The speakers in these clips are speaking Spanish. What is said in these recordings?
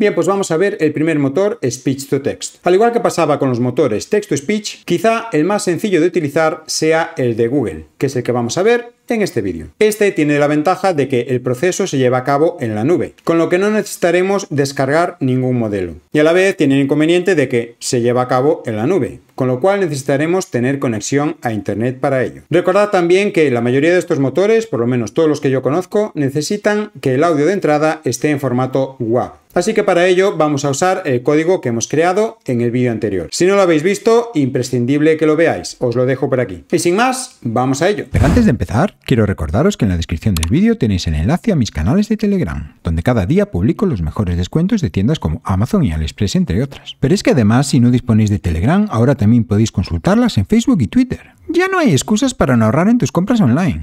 Bien, pues vamos a ver el primer motor Speech to Text. Al igual que pasaba con los motores Text to Speech, quizá el más sencillo de utilizar sea el de Google, que es el que vamos a ver en este vídeo. Este tiene la ventaja de que el proceso se lleva a cabo en la nube, con lo que no necesitaremos descargar ningún modelo. Y a la vez tiene el inconveniente de que se lleva a cabo en la nube, con lo cual necesitaremos tener conexión a Internet para ello. Recordad también que la mayoría de estos motores, por lo menos todos los que yo conozco, necesitan que el audio de entrada esté en formato WAV. Así que para ello vamos a usar el código que hemos creado en el vídeo anterior. Si no lo habéis visto, imprescindible que lo veáis. Os lo dejo por aquí. Y sin más, vamos a ello. Pero antes de empezar, quiero recordaros que en la descripción del vídeo tenéis el enlace a mis canales de Telegram, donde cada día publico los mejores descuentos de tiendas como Amazon y AliExpress, entre otras. Pero es que además, si no disponéis de Telegram, ahora también podéis consultarlas en Facebook y Twitter. Ya no hay excusas para no ahorrar en tus compras online.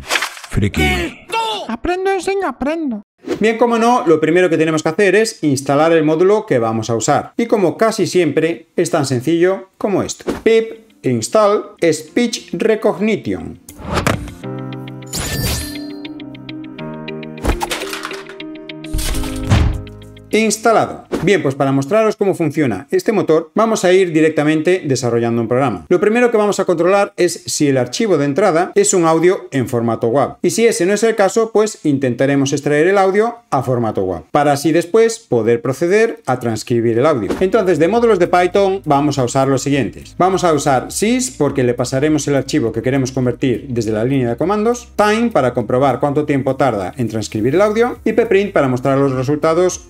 Friki. Aprendo, enseño, aprendo. Bien, como no, lo primero que tenemos que hacer es instalar el módulo que vamos a usar. Y como casi siempre, es tan sencillo como esto. pip install speech recognition. Instalado. Bien, pues para mostraros cómo funciona este motor, vamos a ir directamente desarrollando un programa. Lo primero que vamos a controlar es si el archivo de entrada es un audio en formato WAV. Y si ese no es el caso, pues intentaremos extraer el audio a formato WAV, para así después poder proceder a transcribir el audio. Entonces, de módulos de Python vamos a usar los siguientes. Vamos a usar sys porque le pasaremos el archivo que queremos convertir desde la línea de comandos, time para comprobar cuánto tiempo tarda en transcribir el audio y pprint para mostrar los resultados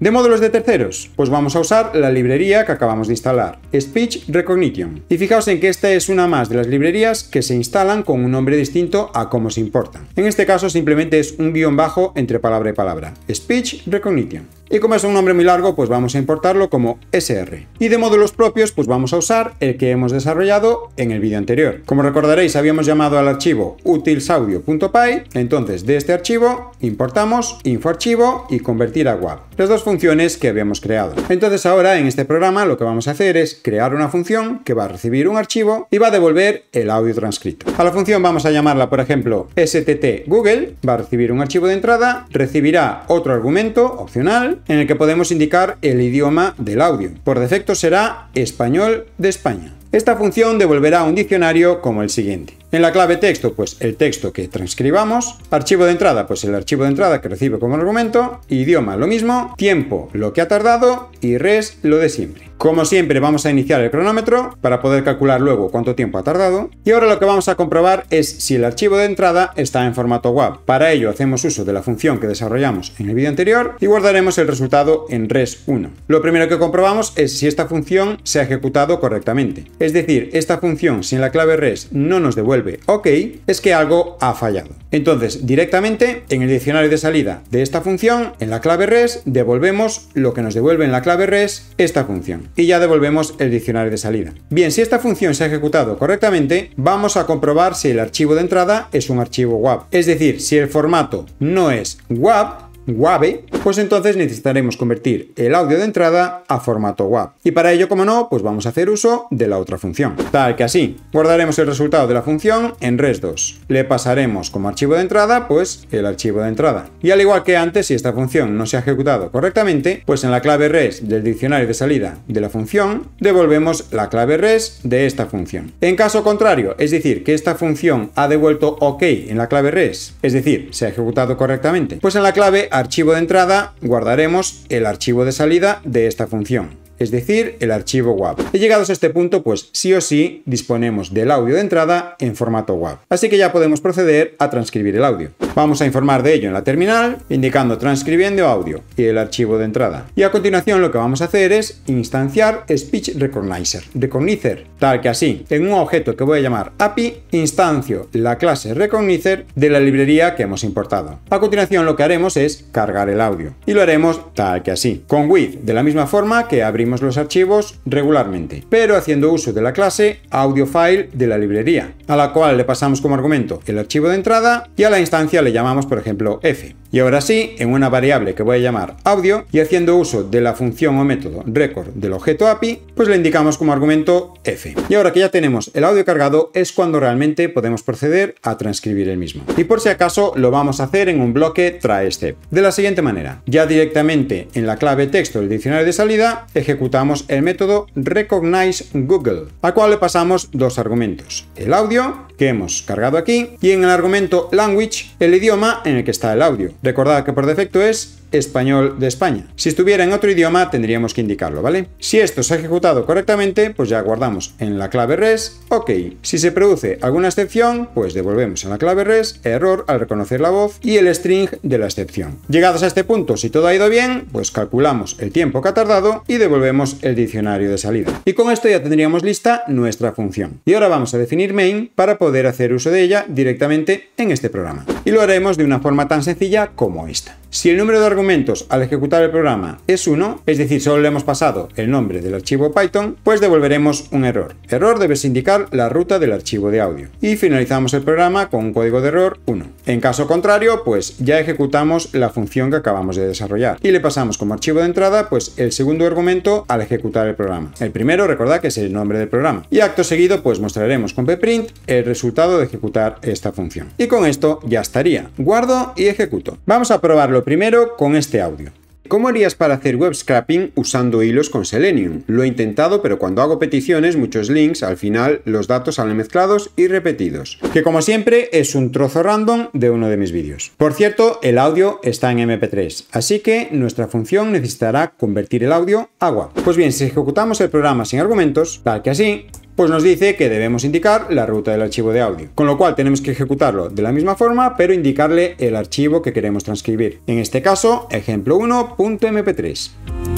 De módulos de terceros? Pues vamos a usar la librería que acabamos de instalar, Speech Recognition. Y fijaos en que esta es una más de las librerías que se instalan con un nombre distinto a cómo se importan. En este caso simplemente es un guion bajo entre palabra y palabra, Speech Recognition. Y como es un nombre muy largo, pues vamos a importarlo como SR. Y de módulos propios, pues vamos a usar el que hemos desarrollado en el vídeo anterior. Como recordaréis, habíamos llamado al archivo utilsaudio.py, entonces de este archivo importamos infoarchivo y convertir a WAV, las dos funciones que habíamos creado. Entonces ahora en este programa lo que vamos a hacer es crear una función que va a recibir un archivo y va a devolver el audio transcrito. A la función vamos a llamarla, por ejemplo, stt google, va a recibir un archivo de entrada, recibirá otro argumento opcional en el que podemos indicar el idioma del audio. Por defecto será español de España. Esta función devolverá un diccionario como el siguiente. En la clave texto, pues el texto que transcribamos. Archivo de entrada, pues el archivo de entrada que recibe como argumento. Idioma, lo mismo. Tiempo, lo que ha tardado. Y res, lo de siempre. Como siempre vamos a iniciar el cronómetro para poder calcular luego cuánto tiempo ha tardado. Y ahora lo que vamos a comprobar es si el archivo de entrada está en formato WAV. Para ello hacemos uso de la función que desarrollamos en el vídeo anterior y guardaremos el resultado en res1. Lo primero que comprobamos es si esta función se ha ejecutado correctamente. Es decir, esta función si en la clave res no nos devuelve OK, es que algo ha fallado. Entonces, directamente en el diccionario de salida de esta función, en la clave res, devolvemos lo que nos devuelve en la clave res esta función y ya devolvemos el diccionario de salida. Bien, si esta función se ha ejecutado correctamente, vamos a comprobar si el archivo de entrada es un archivo WAV. Es decir, si el formato no es WAV, WAV, pues entonces necesitaremos convertir el audio de entrada a formato WAV. Y para ello, como no, pues vamos a hacer uso de la otra función. Tal que así, guardaremos el resultado de la función en res2. Le pasaremos como archivo de entrada, pues el archivo de entrada. Y al igual que antes, si esta función no se ha ejecutado correctamente, pues en la clave res del diccionario de salida de la función, devolvemos la clave res de esta función. En caso contrario, es decir, que esta función ha devuelto OK en la clave res, es decir, se ha ejecutado correctamente, pues en la clave archivo de entrada guardaremos el archivo de salida de esta función es decir, el archivo WAV. Llegados a este punto, pues sí o sí disponemos del audio de entrada en formato WAV. Así que ya podemos proceder a transcribir el audio. Vamos a informar de ello en la terminal, indicando transcribiendo audio y el archivo de entrada. Y a continuación lo que vamos a hacer es instanciar Speech Recognizer, Recognizer, tal que así, en un objeto que voy a llamar API, instancio la clase Recognizer de la librería que hemos importado. A continuación lo que haremos es cargar el audio. Y lo haremos tal que así, con with, de la misma forma que abrimos los archivos regularmente, pero haciendo uso de la clase AudioFile de la librería, a la cual le pasamos como argumento el archivo de entrada y a la instancia le llamamos, por ejemplo, f. Y ahora sí, en una variable que voy a llamar audio y haciendo uso de la función o método record del objeto API, pues le indicamos como argumento f. Y ahora que ya tenemos el audio cargado es cuando realmente podemos proceder a transcribir el mismo. Y por si acaso lo vamos a hacer en un bloque try step. De la siguiente manera, ya directamente en la clave texto del diccionario de salida ejecutamos el método recognize Google, al cual le pasamos dos argumentos, el audio que hemos cargado aquí y en el argumento language el idioma en el que está el audio. Recordad que por defecto es español de España. Si estuviera en otro idioma tendríamos que indicarlo, ¿vale? Si esto se ha ejecutado correctamente, pues ya guardamos en la clave res, ok. Si se produce alguna excepción, pues devolvemos en la clave res, error al reconocer la voz y el string de la excepción. Llegados a este punto, si todo ha ido bien, pues calculamos el tiempo que ha tardado y devolvemos el diccionario de salida. Y con esto ya tendríamos lista nuestra función. Y ahora vamos a definir main para poder hacer uso de ella directamente en este programa. Y lo haremos de una forma tan sencilla como esta. Si el número de argumentos al ejecutar el programa es 1, es decir, solo le hemos pasado el nombre del archivo Python, pues devolveremos un error. Error debes indicar la ruta del archivo de audio. Y finalizamos el programa con un código de error 1. En caso contrario, pues ya ejecutamos la función que acabamos de desarrollar y le pasamos como archivo de entrada pues el segundo argumento al ejecutar el programa. El primero, recordad que es el nombre del programa. Y acto seguido, pues mostraremos con pprint el resultado de ejecutar esta función. Y con esto ya estaría. Guardo y ejecuto. Vamos a probarlo primero con este audio. ¿Cómo harías para hacer web scraping usando hilos con Selenium? Lo he intentado, pero cuando hago peticiones, muchos links, al final los datos salen mezclados y repetidos. Que como siempre es un trozo random de uno de mis vídeos. Por cierto, el audio está en MP3, así que nuestra función necesitará convertir el audio a WAV. Pues bien, si ejecutamos el programa sin argumentos, tal que así, pues nos dice que debemos indicar la ruta del archivo de audio. Con lo cual tenemos que ejecutarlo de la misma forma, pero indicarle el archivo que queremos transcribir. En este caso, ejemplo 1.mp3.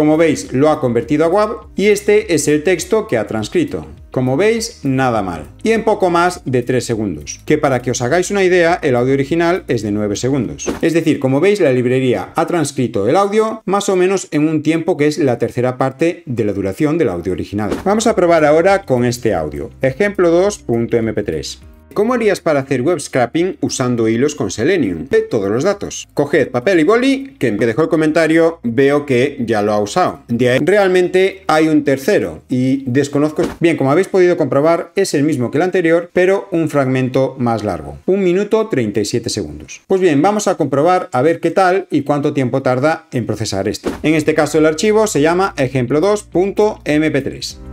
Como veis, lo ha convertido a WAV y este es el texto que ha transcrito. Como veis, nada mal. Y en poco más de 3 segundos. Que para que os hagáis una idea, el audio original es de 9 segundos. Es decir, como veis, la librería ha transcrito el audio más o menos en un tiempo que es la tercera parte de la duración del audio original. Vamos a probar ahora con este audio. Ejemplo 2.mp3. ¿Cómo harías para hacer web scraping usando hilos con Selenium? De todos los datos. Coged papel y boli, que me dejó el comentario veo que ya lo ha usado. De ahí realmente hay un tercero y desconozco... Bien, como habéis podido comprobar, es el mismo que el anterior, pero un fragmento más largo. Un minuto 37 segundos. Pues bien, vamos a comprobar a ver qué tal y cuánto tiempo tarda en procesar esto. En este caso el archivo se llama ejemplo2.mp3.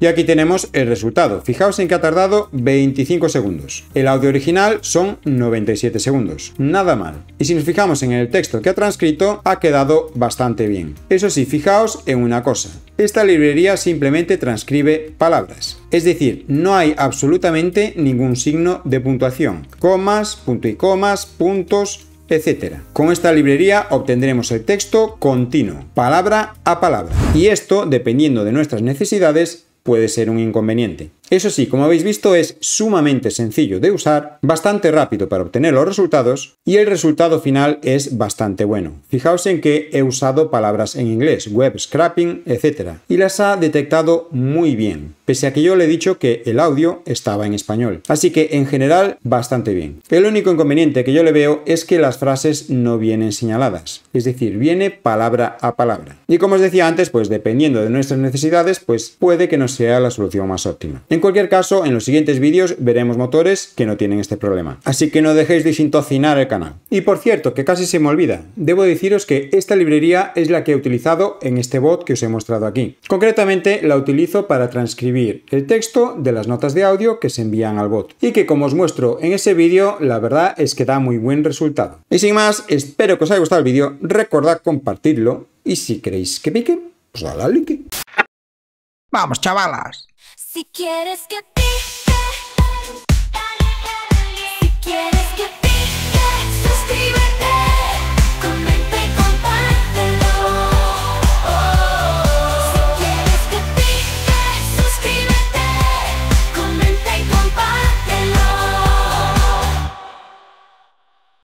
Y aquí tenemos el resultado. Fijaos en que ha tardado 25 segundos. El audio original son 97 segundos. Nada mal. Y si nos fijamos en el texto que ha transcrito, ha quedado bastante bien. Eso sí, fijaos en una cosa. Esta librería simplemente transcribe palabras. Es decir, no hay absolutamente ningún signo de puntuación. Comas, punto y comas, puntos, etc. Con esta librería obtendremos el texto continuo, palabra a palabra. Y esto, dependiendo de nuestras necesidades, puede ser un inconveniente. Eso sí, como habéis visto, es sumamente sencillo de usar, bastante rápido para obtener los resultados y el resultado final es bastante bueno. Fijaos en que he usado palabras en inglés, web scrapping, etc. y las ha detectado muy bien, pese a que yo le he dicho que el audio estaba en español. Así que en general bastante bien. El único inconveniente que yo le veo es que las frases no vienen señaladas, es decir, viene palabra a palabra. Y como os decía antes, pues dependiendo de nuestras necesidades, pues puede que no sea la solución más óptima. Cualquier caso, en los siguientes vídeos veremos motores que no tienen este problema. Así que no dejéis de sintocinar el canal. Y por cierto, que casi se me olvida, debo deciros que esta librería es la que he utilizado en este bot que os he mostrado aquí. Concretamente la utilizo para transcribir el texto de las notas de audio que se envían al bot. Y que como os muestro en ese vídeo, la verdad es que da muy buen resultado. Y sin más, espero que os haya gustado el vídeo, recordad compartirlo y si queréis que pique, pues dale al like. Vamos, chavalas. Si quieres que